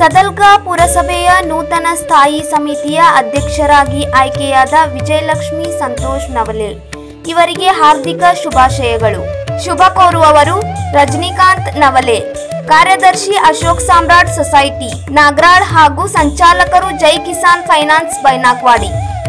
ಸದಲ್ಗ ಪುರಸಭೆಯ ನೂತನ ಸ್ಥಾಯಿ ಸಮಿತಿಯ ಅಧ್ಯಕ್ಷರಾಗಿ ಆಯ್ಕೆಯಾದ ವಿಜಯಲಕ್ಷ್ಮಿ ಸಂತೋಷ್ ನವಲೆ. ಇವರಿಗೆ ಹಾರ್ದಿಕ ಶುಭಾಶಯಗಳು. ಶುಭ ಕೋರುವವರು ರಜನಿಕಾಂತ್ ನವಲೆ. ಕಾರ್ಯದರ್ಶಿ ಅಶೋಕ್ ಸಾಮ್ರಾಟ್ ಸೊಸೈಟಿ. ನಾಗರಾಳ್ ಹಾಗೂ ಸಂಚಾಲಕರು ಜೈ ಕಿಸಾನ್ ಫೈನಾನ್ಸ್ ಬೈನಾಕ್ವಾಡಿ.